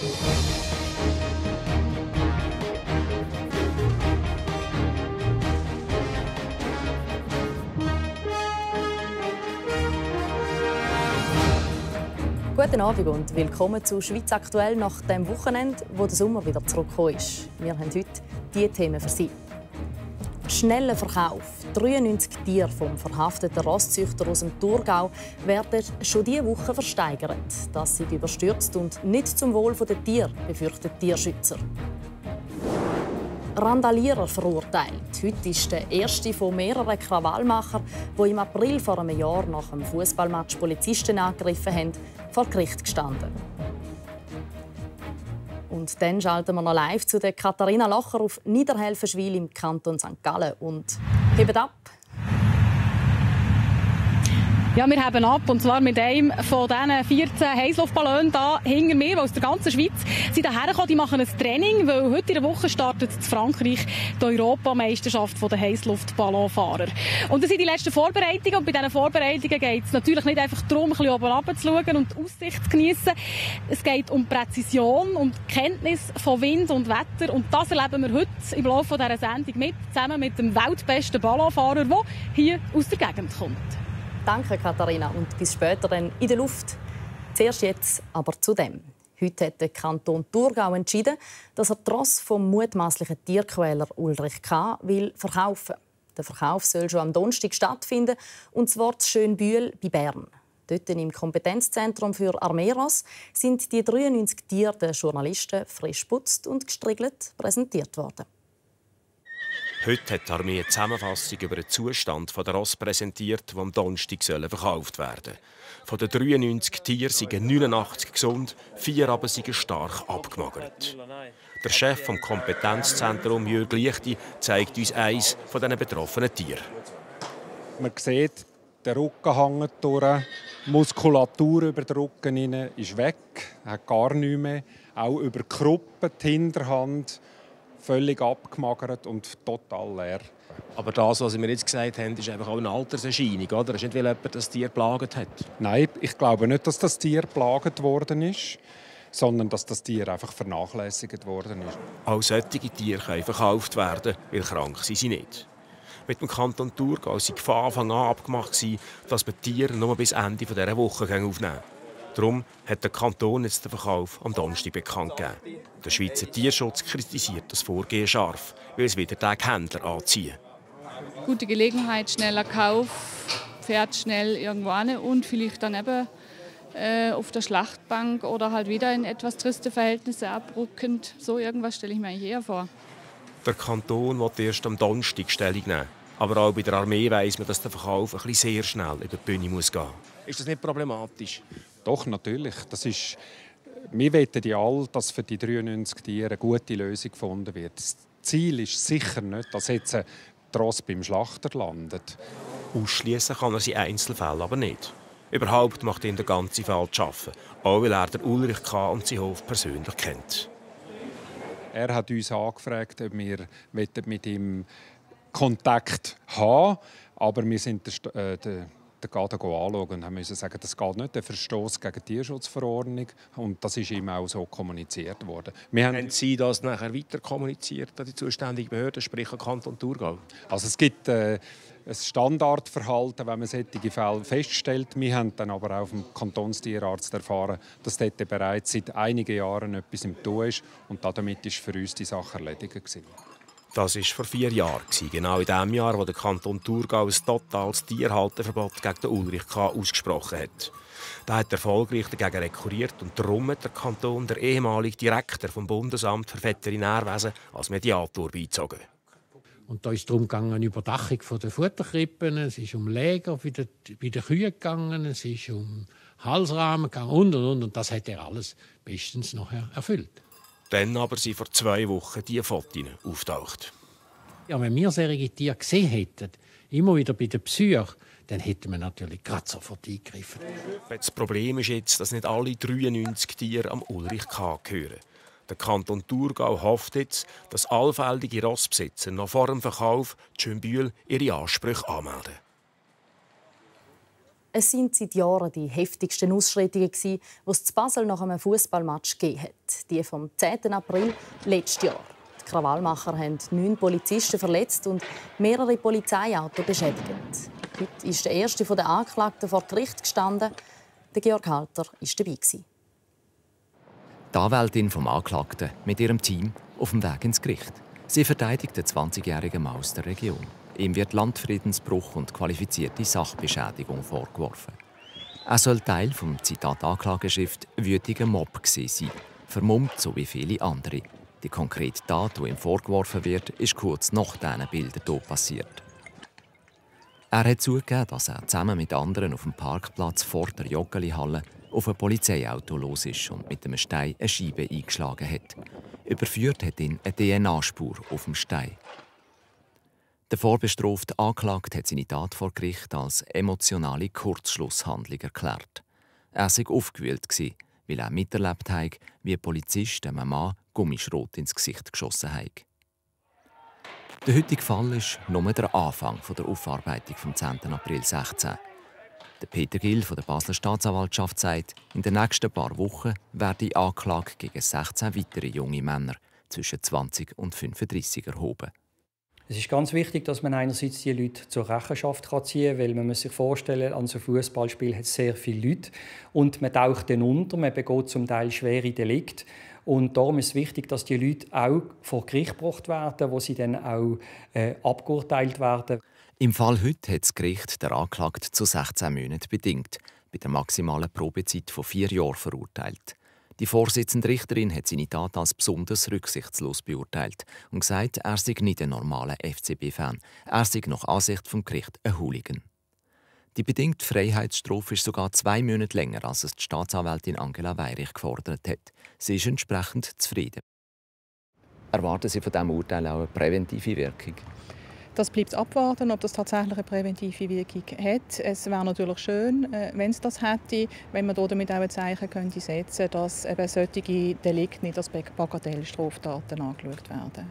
Guten Abend und willkommen zu Schweiz aktuell nach dem Wochenende, wo der Sommer wieder zurückgekommen ist. Wir haben heute diese Themen für Sie. Schneller Verkauf. 93 Tiere vom verhafteten Rosszüchter aus dem Thurgau werden schon diese Woche versteigert. Das sind überstürzt und nicht zum Wohl der Tiere, befürchten Tierschützer. Randalierer verurteilt. Heute ist der erste von mehreren Krawallmachern, die im April vor einem Jahr nach einem Fußballmatch Polizisten angegriffen haben, vor Gericht gestanden. Und dann schalten wir noch live zu der Katharina Locher auf Niederhelfenschwil im Kanton St. Gallen und heben ab ja, wir haben ab, und zwar mit einem von diesen 14 Heißluftballonen da hinter mir, aus der ganzen Schweiz, sind hierher gekommen, die machen ein Training, weil heute in der Woche startet in Frankreich die Europameisterschaft der Heißluftballonfahrer. Und das sind die letzten Vorbereitungen, und bei diesen Vorbereitungen geht es natürlich nicht einfach darum, ein bisschen oben runter und die Aussicht zu geniessen. Es geht um Präzision und Kenntnis von Wind und Wetter, und das erleben wir heute im Laufe dieser Sendung mit, zusammen mit dem weltbesten Ballonfahrer, der hier aus der Gegend kommt. Danke, Katharina. Und bis später dann in der Luft. Zuerst jetzt aber zu dem. Heute hat der Kanton Thurgau entschieden, dass er trotz vom mutmaßlichen Tierquäler Ulrich K. will verkaufen. Der Verkauf soll schon am Donnerstag stattfinden, und zwar in Schönbühl bei Bern. Dort im Kompetenzzentrum für Armeros sind die 93 Tiere der Journalisten frisch putzt und gestriegelt präsentiert worden. Heute hat die Armee eine Zusammenfassung über den Zustand der Ross präsentiert, die am Donnerstag verkauft werden sollen. Von den 93 Tieren sind 89 gesund, vier aber sind stark abgemagert. Der Chef des Kompetenzzentrums, Jürg Lichti, zeigt uns eines von diesen betroffenen Tieren. Man sieht, der Rücken hängt durch, die Muskulatur über den Rücken ist weg, hat gar nichts mehr. Auch über die Kruppe, die Hinterhand, völlig abgemagert und total leer. Aber das, was Sie mir jetzt gesagt haben, ist einfach auch eine Alterserscheinung, oder? Es ist nicht, weil jemand das Tier plagt hat. Nein, ich glaube nicht, dass das Tier plagt worden ist sondern dass das Tier einfach vernachlässigt worden ist. Auch solche Tiere können verkauft werden, weil krank sind sie nicht. Mit dem Kanton Thurgau war von Anfang an abgemacht, dass wir Tiere nur bis Ende dieser Woche aufnehmen Darum hat der Kanton jetzt den Verkauf am Donnerstag bekannt gegeben. Der Schweizer Tierschutz kritisiert das Vorgehen scharf, weil es wieder den Händler anziehen. Gute Gelegenheit, schneller Kauf, fährt schnell irgendwo an und vielleicht dann eben äh, auf der Schlachtbank oder halt wieder in etwas triste Verhältnisse abrückend. So irgendwas stelle ich mir eigentlich eher vor. Der Kanton wird erst am Donnerstag Stellung nehmen. Aber auch bei der Armee weiß man, dass der Verkauf ein bisschen sehr schnell über die Bühne muss gehen muss. Ist das nicht problematisch? Doch, natürlich. Das ist, wir wollen ja alle, dass für die 93 Tiere eine gute Lösung gefunden wird. Das Ziel ist sicher nicht, dass jetzt ein Tross beim Schlachter landet. Ausschließen kann er sie Einzelfälle aber nicht. Überhaupt macht ihn der ganze Fall zu arbeiten, auch weil er den Ulrich K. und seinen Hof persönlich kennt. Er hat uns angefragt, ob wir mit ihm Kontakt haben aber wir sind der, äh, der den Gaden anschauen und haben müssen sagen, das geht nicht, der Verstoß gegen die Tierschutzverordnung und das ist ihm auch so kommuniziert worden. Wir haben, haben Sie das nachher weiter kommuniziert an die zuständigen Behörden, sprich an Kanton Thurgau? Also es gibt äh, ein Standardverhalten, wenn man solche Fälle feststellt. Wir haben dann aber auch vom Kantonstierarzt erfahren, dass dort bereits seit einigen Jahren etwas im Tun ist und damit ist für uns die Sache erledigt gewesen. Das war vor vier Jahren, genau in dem Jahr, wo der Kanton Thurgau ein totales Tierhalteverbot gegen den Ulrich K. ausgesprochen hat. Da hat erfolgreich dagegen rekurriert und darum hat der Kanton der ehemalige Direktor vom Bundesamt für Veterinärwesen als Mediator beizogen. Und da ist es darum gegangen, Überdachung der Futterkrippen, es ist um Läger bei den, bei Kühen gegangen, es ist um Halsrahmen gegangen und, und, und. Und das hat er alles bestens nachher erfüllt. Dann aber sind vor zwei Wochen die Fotos auftaucht. Ja, wenn wir solche Tiere gesehen hätten, immer wieder bei der Psyche, dann hätten wir natürlich gerade sofort eingegriffen. Das Problem ist jetzt, dass nicht alle 93 Tiere am Ulrich K. gehören. Der Kanton Thurgau hofft jetzt, dass allfällige Rossbesitzer noch vor dem Verkauf Schönbühl ihre Ansprüche anmelden. Es sind seit Jahren die heftigsten Ausschreitungen, die es zu Basel nach einem Fußballmatch hat. Die vom 10. April letztes Jahr. Die Krawallmacher haben neun Polizisten verletzt und mehrere Polizeiautos beschädigt. Heute ist der erste der Anklagten vor Gericht gestanden. Der Georg Halter war dabei. Die Anwältin vom Anklagten mit ihrem Team auf dem Weg ins Gericht. Sie verteidigt den 20-jährigen Mann aus der Region. Ihm wird Landfriedensbruch und qualifizierte Sachbeschädigung vorgeworfen. Er soll Teil vom Zitat Anklageschrift «wütiger Mob» sein, vermummt so wie viele andere. Die konkrete Tat, die ihm vorgeworfen wird, ist kurz nach diesen Bildern hier passiert. Er hat zugegeben, dass er zusammen mit anderen auf dem Parkplatz vor der Joggeli-Halle auf ein Polizeiauto los ist und mit einem Stein eine Scheibe eingeschlagen hat. Überführt hat ihn eine DNA-Spur auf dem Stein. Der vorbestrafte Anklagte hat seine Tat vor Gericht als emotionale Kurzschlusshandlung erklärt. Er sei aufgewühlt, weil er miterlebt hat, wie ein Polizist einem Mann Gummischrot ins Gesicht geschossen hat. Der heutige Fall ist nur der Anfang der Aufarbeitung vom 10. April 16. Der Peter Gill von der Basler Staatsanwaltschaft sagt, in den nächsten paar Wochen werde die Anklage gegen 16 weitere junge Männer zwischen 20 und 35 erhoben. Es ist ganz wichtig, dass man einerseits die Leute zur Rechenschaft ziehen kann, weil man muss sich vorstellen, an so einem Fußballspiel hat es sehr viele Leute und man taucht dann unter, man begeht zum Teil schwere Delikte und darum ist es wichtig, dass die Leute auch vor Gericht gebracht werden, wo sie dann auch äh, abgeurteilt werden. Im Fall heute hat das Gericht der Anklagte zu 16 Monaten bedingt, bei der maximalen Probezeit von vier Jahren verurteilt. Die Vorsitzende Richterin hat seine Tat als besonders rücksichtslos beurteilt und gesagt, er sei nicht ein normaler FCB-Fan. Er sei nach Ansicht vom Gericht ein Hooligan. Die bedingte Freiheitsstrafe ist sogar zwei Monate länger, als es die Staatsanwältin Angela Weirich gefordert hat. Sie ist entsprechend zufrieden. Erwarten Sie von diesem Urteil auch eine präventive Wirkung? Das bleibt abwarten, ob das tatsächlich eine präventive Wirkung hat. Es wäre natürlich schön, äh, wenn es das hätte, wenn man damit auch ein Zeichen könnte setzen könnte, dass eben solche Delikte nicht als Bagatellstraftaten angeschaut werden.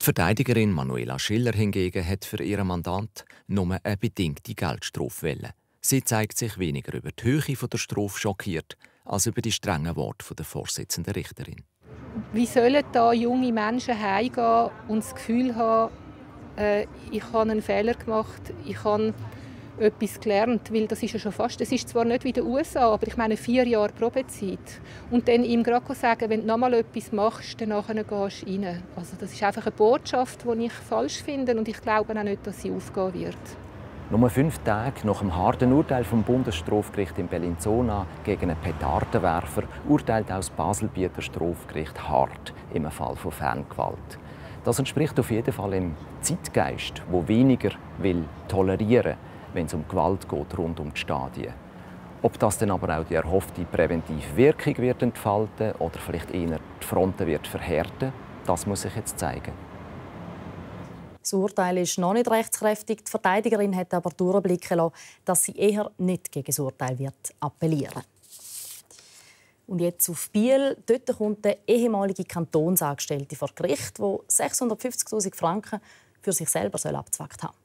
Die Verteidigerin Manuela Schiller hingegen hat für ihren Mandant nur eine bedingte Geldstrafe Sie zeigt sich weniger über die Höhe der Strafe schockiert, als über die strengen Worte der Vorsitzenden Richterin. Wie sollen da junge Menschen heimgehen und das Gefühl haben, äh, ich habe einen Fehler gemacht, ich habe etwas gelernt, weil das ist ja schon fast, das ist zwar nicht wie in den USA, aber ich meine vier Jahre Probezeit und dann ihm gerade sagen, wenn du nochmal etwas machst, dann gehst du rein. Also das ist einfach eine Botschaft, die ich falsch finde und ich glaube auch nicht, dass sie aufgehen wird. Nur fünf Tage nach dem harten Urteil vom Bundesstrafgericht in Bellinzona gegen einen Petardenwerfer urteilt auch das Baselbieter Strafgericht hart im Fall von Ferngewalt. Das entspricht auf jeden Fall dem Zeitgeist, wo weniger will tolerieren, wenn es um Gewalt geht rund um die Stadien. Ob das dann aber auch die erhoffte präventive Wirkung wird entfalten oder vielleicht eher die Fronten wird verhärten, das muss sich jetzt zeigen. Das Urteil ist noch nicht rechtskräftig. Die Verteidigerin hat aber durchblicken lassen, dass sie eher nicht gegen das Urteil wird appellieren. Und jetzt auf Biel. Dort kommt der ehemalige Kantonsangestellte vor Gericht, der 650.000 Franken für sich selber abgezwackt haben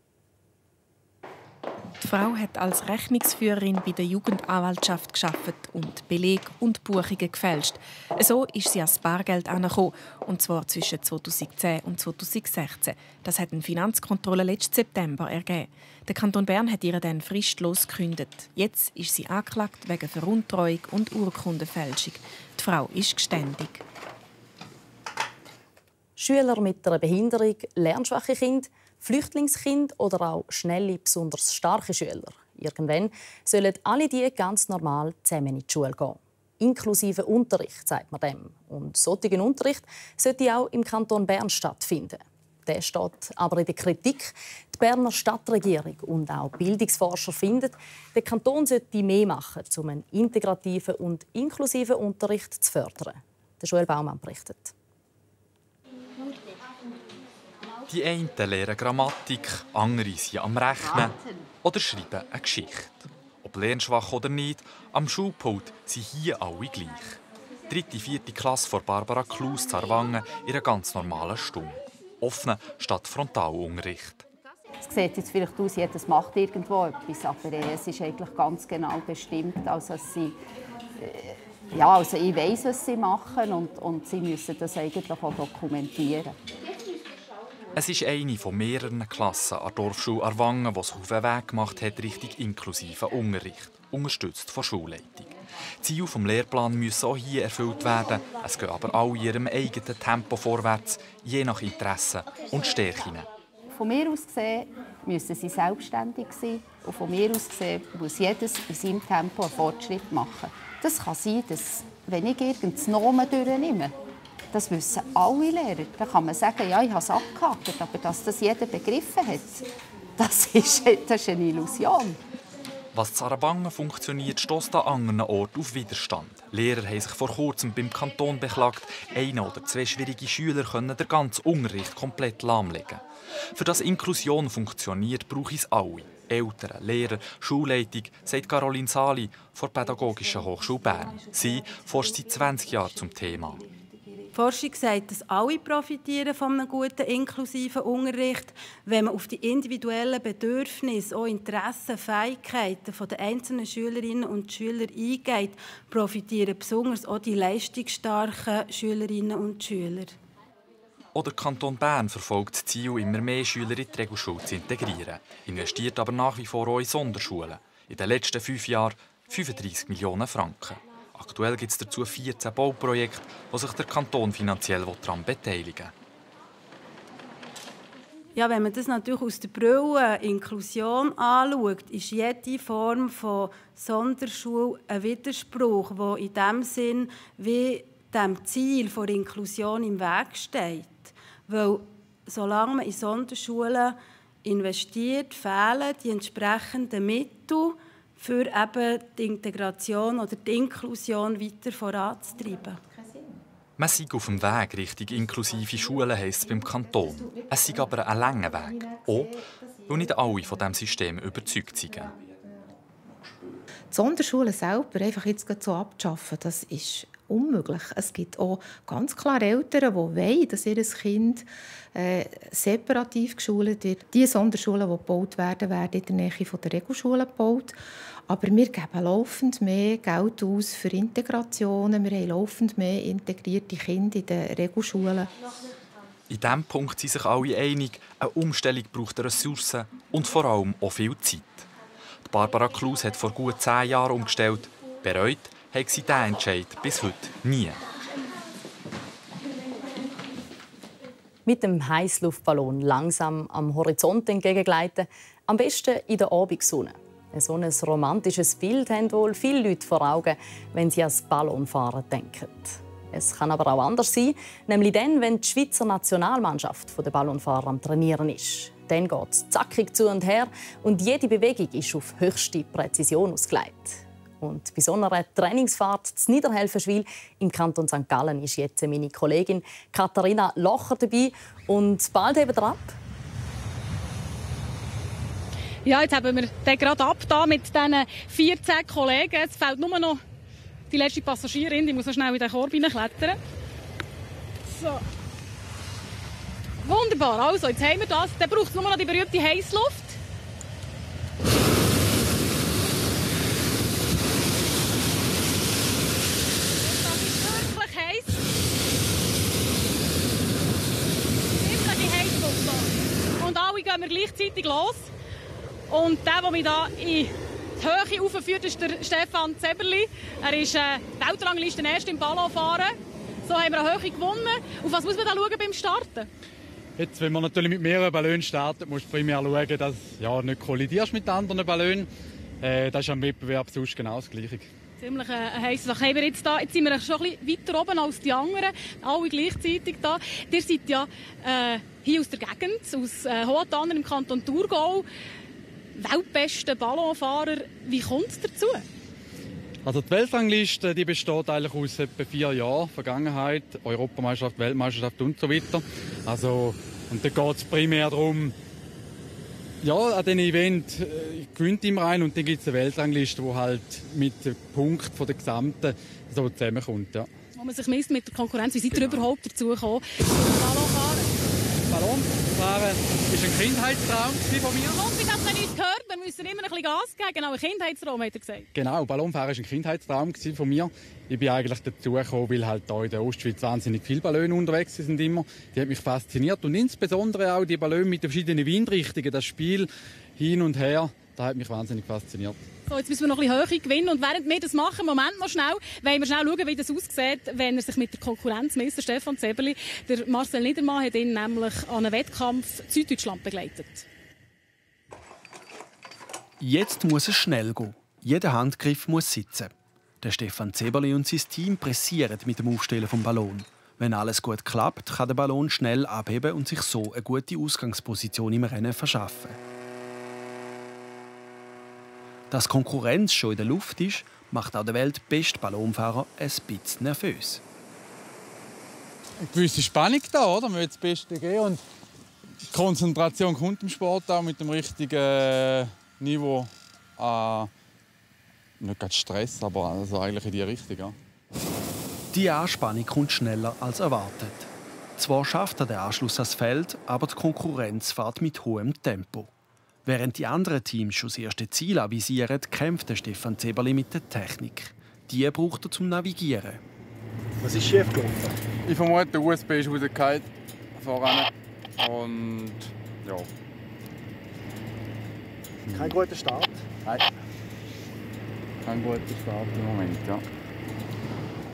die Frau hat als Rechnungsführerin bei der Jugendanwaltschaft geschafft und Beleg und Buchungen gefälscht. So ist sie ans Bargeld angekommen, und zwar zwischen 2010 und 2016. Das hat eine Finanzkontrolle letzten September ergeben. Der Kanton Bern hat ihr dann fristlos gekündigt. Jetzt ist sie angeklagt wegen Veruntreuung und Urkundenfälschung. Die Frau ist geständig. Schüler mit einer Behinderung, lernschwache Kinder Flüchtlingskind oder auch schnelle, besonders starke Schüler. Irgendwann sollen alle die ganz normal zusammen in die Schule gehen. Inklusive Unterricht, sagt man dem. Und solchen Unterricht sollte auch im Kanton Bern stattfinden. Der steht aber in der Kritik. Die Berner Stadtregierung und auch Bildungsforscher finden, der Kanton sollte mehr machen, um einen integrativen und inklusiven Unterricht zu fördern. Der Joel Baumann berichtet. Die einen lernen Grammatik, andere sind am Rechnen oder schreiben eine Geschichte. Ob lernschwach oder nicht, am Schulpult sind hier alle gleich. Dritte, vierte Klasse vor Barbara Klaus Zarwangen in einer ganz normalen Stunde. Offenen statt Frontalunterricht. sieht jetzt vielleicht aus, jedes macht irgendwo etwas, aber äh, es ist eigentlich ganz genau bestimmt, also sie, äh, ja, also ich weiß, was sie machen und, und sie müssen das eigentlich auch dokumentieren. Es ist eine von mehreren Klassen an der Dorfschule Arwangen, die sich auf den Weg gemacht hat Richtung inklusiven Unterricht, unterstützt von Schulleitung. Die Ziele des Lehrplans müssen auch hier erfüllt werden. Es geht aber alle in ihrem eigenen Tempo vorwärts, je nach Interessen und Stärken. Von mir aus gesehen müssen sie selbstständig sein und von mir aus gesehen muss jedes in seinem Tempo einen Fortschritt machen. Das kann sein, dass wenn ich irgendein Nomen durchnehme, das wissen alle Lehrer. Dann kann man sagen, ja, ich habe es abgehakt, aber dass das jeder begriffen hat, das ist, das ist eine Illusion. Was zu Arabangen funktioniert, stößt an anderen Orten auf Widerstand. Lehrer haben sich vor kurzem beim Kanton beklagt, ein oder zwei schwierige Schüler können den ganzen Unterricht komplett lahmlegen. Für das Inklusion funktioniert, braucht es alle. Eltern, Lehrer, Schulleitung, sagt Caroline Sali von der Pädagogischen Hochschule Bern. Sie forscht seit 20 Jahren zum Thema. Forschung sagt, dass alle profitieren von einem guten, inklusiven Unterricht. Wenn man auf die individuellen Bedürfnisse, auch Interessen, Fähigkeiten der einzelnen Schülerinnen und Schüler eingeht, profitieren besonders auch die leistungsstarken Schülerinnen und Schüler. Auch der Kanton Bern verfolgt das Ziel, immer mehr Schüler in die Regelschule zu integrieren, investiert aber nach wie vor auch in Sonderschulen. In den letzten fünf Jahren 35 Millionen Franken. Aktuell gibt es dazu 14 Bauprojekte, wo sich der Kanton finanziell daran beteiligen. Ja, wenn man das natürlich aus der Brille Inklusion anschaut, ist jede Form von Sonderschule ein Widerspruch, der in dem Sinn wie dem Ziel der Inklusion im Weg steht. Weil solange man in Sonderschulen investiert, fehlen die entsprechenden Mittel, für eben die Integration oder die Inklusion weiter voranzutreiben. Man sei auf dem Weg Richtung inklusive Schulen, heisst es beim Kanton. Es sei aber ein langer Weg. Auch, weil nicht alle von diesem System überzeugt sind. Die Sonderschulen selber einfach jetzt so abzuschaffen, das ist unmöglich. Es gibt auch ganz klar Eltern, die wollen, dass ihr Kind äh, separativ geschult wird. Die Sonderschulen, die gebaut werden, werden in der Nähe der Regelschulen gebaut. Aber wir geben laufend mehr Geld aus für Integrationen. Wir haben laufend mehr integrierte Kinder in den Regelschulen. In diesem Punkt sind sich alle einig, eine Umstellung braucht Ressourcen und vor allem auch viel Zeit. Die Barbara Klaus hat vor gut zehn Jahren umgestellt. Bereut hat sie diesen Entscheid bis heute nie. Mit dem Heißluftballon langsam am Horizont entgegengleiten, am besten in der Abendsonne. So ein romantisches Bild haben wohl viele Leute vor Augen, wenn sie ans Ballonfahren denken. Es kann aber auch anders sein, nämlich dann, wenn die Schweizer Nationalmannschaft der Ballonfahrer am Trainieren ist. Dann geht es zackig zu und her und jede Bewegung ist auf höchste Präzision ausgelegt. Und bei so einer Trainingsfahrt zu Niederhelfenschwil im Kanton St. Gallen ist jetzt meine Kollegin Katharina Locher dabei. Und bald eben ab. Ja, jetzt haben wir den gerade ab da mit diesen 14 Kollegen. Es fehlt nur noch die letzte Passagierin, die muss noch schnell in den Korb klettern. So. Wunderbar, also jetzt haben wir das. Dann braucht es nur noch die berühmte Heißluft. Gehen wir gleichzeitig los. Und der, der mich hier in die Höhe aufführt, ist der Stefan Zeberli. Er ist äh, die Weltrangliste erst im Ballonfahren. So haben wir eine Höhe gewonnen. Auf was muss man da schauen beim Starten? Jetzt, wenn man natürlich mit mehreren Ballonen startet, muss man primär schauen, dass du ja, nicht kollidierst mit anderen Ballonen. Äh, das ist am Wettbewerb sonst genau das Gleiche. Ziemlich eine heisse Sache. wir jetzt, da, jetzt sind wir schon ein weiter oben als die anderen, alle gleichzeitig da. Ihr seid ja äh, hier aus der Gegend, aus äh, Hohentanner im Kanton Thurgau. Weltbeste Ballonfahrer. Wie kommt es dazu? Also die Weltrangliste die besteht eigentlich aus etwa vier Jahren Vergangenheit, Europameisterschaft, Weltmeisterschaft und so weiter. Also, und da geht es primär darum, ja, an diesem Event äh, gewinnt immer ein und dann gibt es eine Weltrangliste, die halt mit dem Punkt von der gesamten so zusammenkommt. Ja. Wo man sich misst mit der Konkurrenz. Wie seid ihr genau. überhaupt dazu gekommen? Ballonfahren ist ein Kindheitstraum von mir. Ich hoffe, dass man uns gehört. Müssen immer ein bisschen Gas geben. Genau, ein Kindheitstraum, hat er gesagt. Genau, Ballonfahren ist ein Kindheitstraum von mir. Ich bin eigentlich dazu gekommen, weil halt hier in der Ostschweiz wahnsinnig viele Ballone unterwegs sind immer. Die hat mich fasziniert und insbesondere auch die Ballone mit den verschiedenen Windrichtungen, das Spiel hin und her, das hat mich wahnsinnig fasziniert. So, jetzt müssen wir noch ein bisschen Höhe gewinnen. Und während wir das machen, Moment mal schnell, wollen wir schnell schauen, wie das aussieht, wenn er sich mit der Konkurrenz misst. Stefan Zeberli, der Marcel Niedermann hat ihn nämlich an einem Wettkampf Süddeutschland begleitet. Jetzt muss es schnell gehen. Jeder Handgriff muss sitzen. Der Stefan Zeberli und sein Team pressieren mit dem Aufstellen vom Ballon. Wenn alles gut klappt, kann der Ballon schnell abheben und sich so eine gute Ausgangsposition im Rennen verschaffen. Dass Konkurrenz schon in der Luft ist, macht auch der weltbeste Ballonfahrer ein bisschen nervös. Eine gewisse Spannung da, oder? Man will das Beste geben und die Konzentration kommt im Sport auch mit dem richtigen äh, Niveau an nicht gerade Stress, aber also eigentlich in die Richtung. Ja. Die Anspannung kommt schneller als erwartet. Zwar schafft er den Anschluss ans Feld, aber die Konkurrenz fährt mit hohem Tempo. Während die anderen Teams schon das erste Ziel avisieren, kämpft Stefan Zeberli mit der Technik. Die braucht er zum Navigieren. Was ist schief gelaufen? Ich vermute, der USB ist rausgefallen voran. Und ja. Kein guter Start? Nein. Kein guter Start im Moment, ja.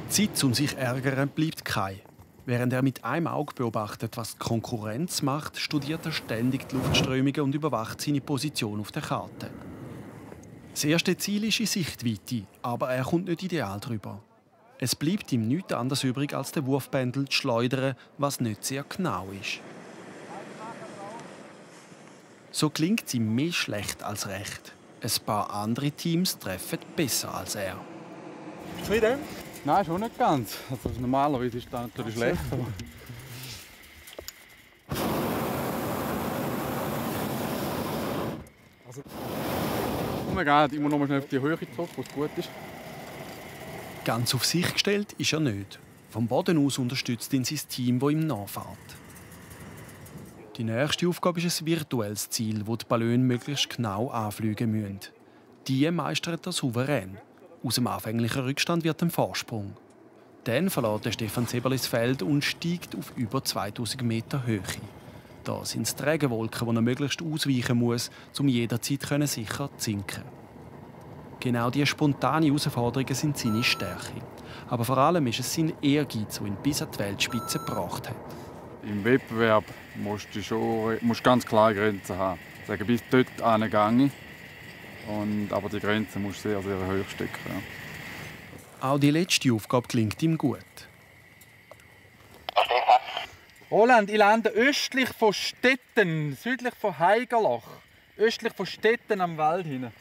Zeit, um sich ärgern, bleibt keine. Während er mit einem Auge beobachtet, was die Konkurrenz macht, studiert er ständig die Luftströmungen und überwacht seine Position auf der Karte. Das erste Ziel ist in Sichtweite, aber er kommt nicht ideal drüber. Es bleibt ihm nichts anderes übrig, als den Wurfpendel zu schleudern, was nicht sehr genau ist. So klingt ihm mehr schlecht als recht. Ein paar andere Teams treffen besser als er. Zufrieden? Nein, schon nicht ganz. Also normalerweise ist das natürlich schlecht. Also, wir gehen immer noch mal schnell auf die Höhe zurück, wo es gut ist. Ganz auf sich gestellt ist er nicht. Vom Boden aus unterstützt ihn sein Team, das ihm nachfährt. Die nächste Aufgabe ist ein virtuelles Ziel, wo die Ballone möglichst genau anfliegen müssen. Die meistert er souverän. Aus dem anfänglichen Rückstand wird ein Vorsprung. Dann verlässt Stefan Zeberlis Feld und steigt auf über 2000 Meter Höhe. Da sind es Trägerwolken, die er möglichst ausweichen muss, um jederzeit sicher zu sinken. Genau diese spontane Herausforderungen sind seine Stärke. Aber vor allem ist es sein Ehrgeiz, der ihn bis an die Weltspitze gebracht hat. Im Wettbewerb musst du schon musst ganz klare Grenzen haben. Sagen, bis dort gehe und, aber die Grenze muss sehr, sehr hoch stecken. Ja. Auch die letzte Aufgabe klingt ihm gut. Roland, ich lande östlich von Stetten, südlich von Heigerlach. Östlich von Stetten am Wald hin.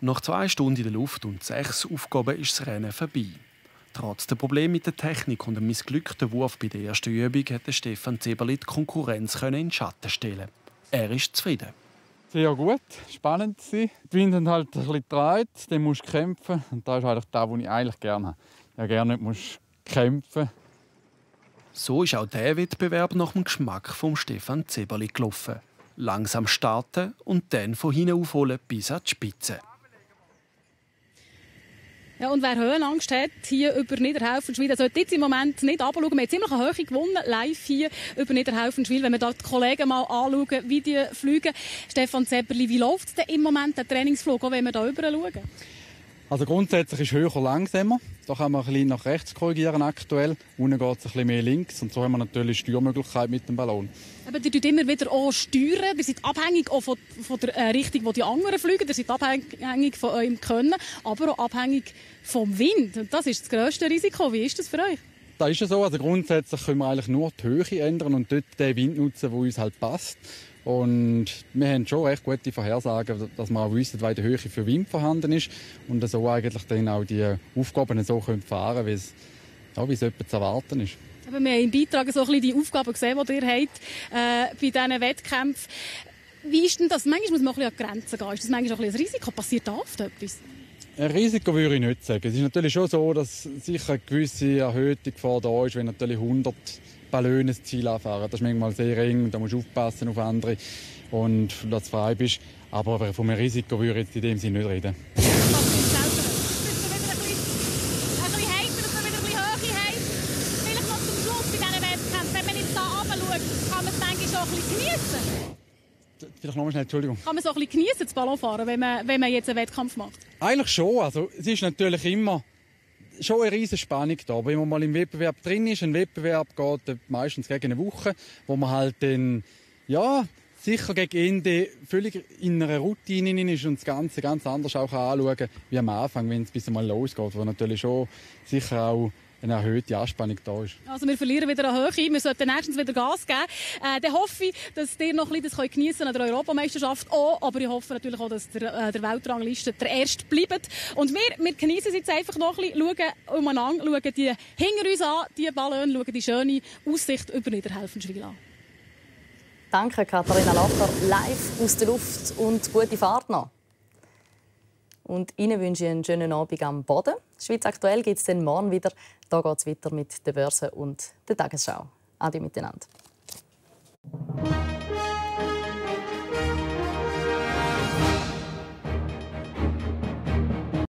Nach zwei Stunden in der Luft und sechs Aufgaben ist das Rennen vorbei. Trotz der Probleme mit der Technik und dem missglückten Wurf bei der ersten Übung hätte Stefan Zeberli die Konkurrenz in den Schatten stellen. Er ist zufrieden. Sehr gut, spannend war. Die Wind hat halt ein bisschen gedreht, dann musst du kämpfen. Und das ist eigentlich das, was ich eigentlich gerne habe. Ja, gerne musst kämpfen. So ist auch der Wettbewerb nach dem Geschmack von Stefan Zeberli gelaufen. Langsam starten und dann von hinten aufholen bis an die Spitze. Ja, und wer Höhenangst hat, hier über Niederhaufenschwil, sollte jetzt im Moment nicht anschauen. Wir haben ziemlich eine Höhe gewonnen, live hier über Niederhaufenschwil. Wenn wir da die Kollegen mal anschauen, wie die fliegen. Stefan Zepperli, wie läuft denn im Moment, der Trainingsflug, auch wenn wir da rüber schauen? Also grundsätzlich ist höher langsamer. Da kann man ein bisschen nach rechts korrigieren aktuell. Unten geht es ein bisschen mehr links. Und so haben wir natürlich Steuermöglichkeit mit dem Ballon. Aber ihr tut immer wieder auch steuern. Ihr seid abhängig auch von, von der äh, Richtung, wo die anderen fliegen. Ihr seid abhängig von eurem Können, aber auch abhängig vom Wind. Und das ist das grösste Risiko. Wie ist das für euch? Das ist ja so. Also grundsätzlich können wir eigentlich nur die Höhe ändern und dort den Wind nutzen, der uns halt passt. Und wir haben schon recht gute Vorhersagen, dass wir auch wissen, welche Höhe für Wind vorhanden ist und so eigentlich dann auch die Aufgaben so können fahren es, ja, wie es etwa zu erwarten ist. Aber wir haben im Beitrag so ein die Aufgaben gesehen, die ihr habt äh, bei diesen Wettkämpfen. Wie ist denn das? Manchmal muss man ein bisschen an die Grenzen gehen. Ist das manchmal auch ein, ein Risiko? Passiert da oft etwas? Ein Risiko würde ich nicht sagen. Es ist natürlich schon so, dass sicher eine gewisse erhöhte Gefahr da ist, wenn natürlich 100 Ballone das Ziel anfahren. Das ist manchmal sehr eng, da musst du aufpassen auf andere und dass du frei bist. Aber von einem Risiko würde ich jetzt in dem Sinne nicht reden. Vielleicht nochmal schnell, Entschuldigung. Kann man so ein bisschen genießen, das Ballonfahren, wenn man, wenn man jetzt einen Wettkampf macht? Eigentlich schon. Also, es ist natürlich immer schon eine riesige Spannung da. Wenn man mal im Wettbewerb drin ist, ein Wettbewerb geht meistens gegen eine Woche, wo man halt dann, ja, sicher gegen Ende völlig in einer Routine ist und das Ganze ganz anders auch anschauen wie am Anfang, wenn es bis einmal losgeht, wo natürlich schon sicher auch eine erhöhte Anspannung da ist. Also wir verlieren wieder an Höhe, wir sollten nächstens wieder Gas geben. Äh, dann hoffe ich, dass ihr noch ein bisschen das geniessen an der Europameisterschaft auch, aber ich hoffe natürlich auch, dass der, äh, der Weltrangliste der Erste bleibt. Und wir, wir genießen es jetzt einfach noch ein bisschen, schauen umeinander, schauen die hinter uns an, die Ballon, schauen die schöne Aussicht über Niederhelfenschwil an. Danke, Katharina Lacher, live aus der Luft und gute Fahrt noch. Und Ihnen wünsche ich einen schönen Abend am Boden. Schweiz aktuell geht es dann morgen wieder. Da geht es weiter mit der Börse und der Tagesschau. Adi miteinander.